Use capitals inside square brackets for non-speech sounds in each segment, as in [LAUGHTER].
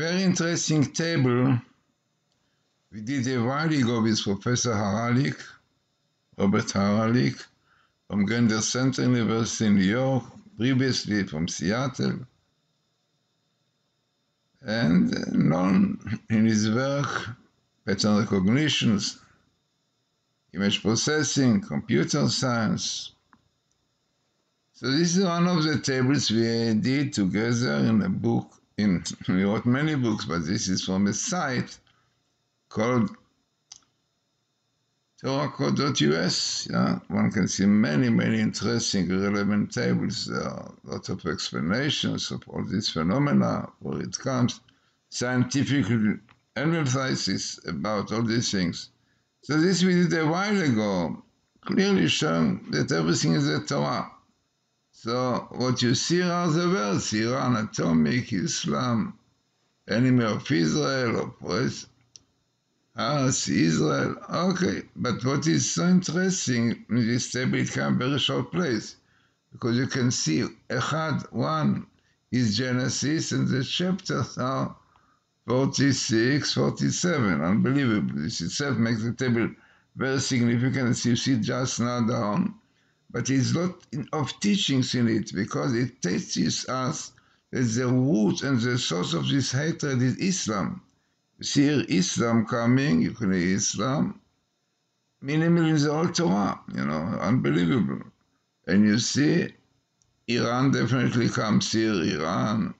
very interesting table we did a while ago with Professor Haralick, Robert Haralick, from Graduate Center University in New York, previously from Seattle, and uh, known in his work, pattern recognitions, image processing, computer science. So this is one of the tables we did together in a book. In, [LAUGHS] we wrote many books, but this is from a site called TorahCode.us. Yeah, one can see many, many interesting, relevant tables. There are a lot of explanations of all these phenomena, where it comes, scientific analysis about all these things. So this we did a while ago, clearly showing that everything is a Torah. So what you see are the words, Iran, atomic, Islam, enemy of Israel, oppressed, us, Israel. Okay, but what is so interesting in this table, it can be a very short place, because you can see Echad, one is Genesis, and the chapters are 46, 47. Unbelievable. This itself makes the table very significant, as you see just now down. But a lot of teachings in it, because it teaches us that the root and the source of this hatred is Islam You see Islam coming, you can hear Islam, minimal in the old Torah, you know, unbelievable. And you see Iran definitely comes here, Iran.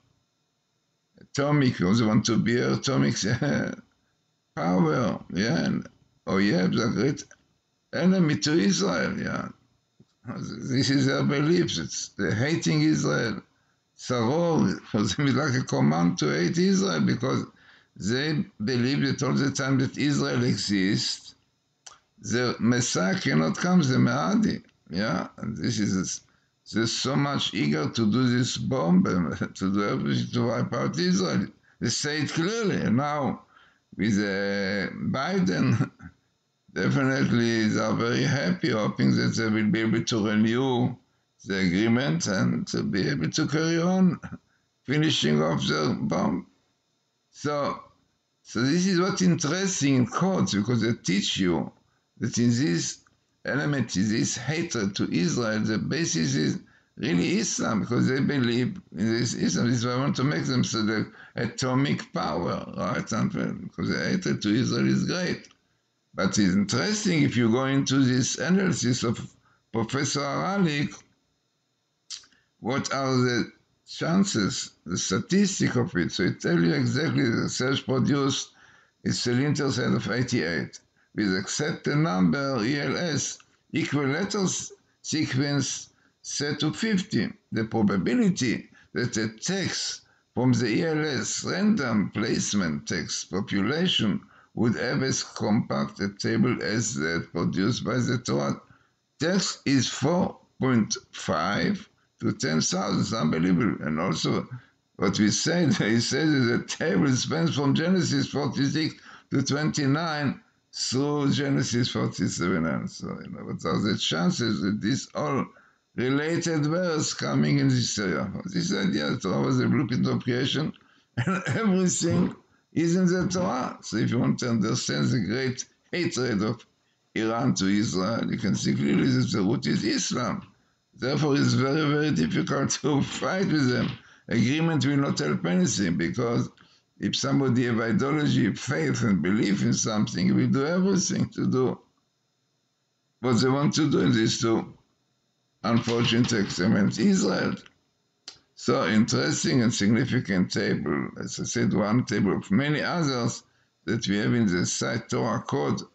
Atomic, you want to be atomic [LAUGHS] power, yeah. And oh, Oyeb, the great enemy to Israel, yeah. This is their beliefs. It's hating Israel. Saror, for them, it's like a command to hate Israel because they believe that all the time that Israel exists, the Messiah cannot come, the Mahdi. Yeah, and this is they're so much eager to do this bomb and [LAUGHS] to do everything to wipe out Israel. They say it clearly. Now, with uh, Biden, [LAUGHS] definitely they are very happy, hoping that they will be able to renew the agreement and to be able to carry on finishing off the bomb. So so this is what's interesting in codes because they teach you that in this element, in this hatred to Israel, the basis is really Islam because they believe in this Islam. This is why I want to make them so the atomic power, right? Uh, because the hatred to Israel is great. But it's interesting if you go into this analysis of Professor Haralick, what are the chances, the statistic of it. So it tells you exactly the cells produced is cylinder set of 88 with accepted number ELS equal letters sequence set to 50. The probability that a text from the ELS random placement text population would have as compact a table as that produced by the Torah text is 4.5 to 10,000. It's unbelievable. And also, what we said, [LAUGHS] he said that the table spans from Genesis 46 to 29 through Genesis 47. And so, you know, what are the chances that this all related verse coming in this area? This idea, Torah was a blueprint of creation, [LAUGHS] and everything is in the Torah. So if you want to understand the great hatred of Iran to Israel, you can see clearly that the root is Islam. Therefore, it's very, very difficult [LAUGHS] to fight with them. Agreement will not help anything because if somebody have ideology, faith, and belief in something, he will do everything to do what they want to do in is to unfortunately exterminate Israel. So interesting and significant table, as I said, one table of many others that we have in the site TorahCode.us.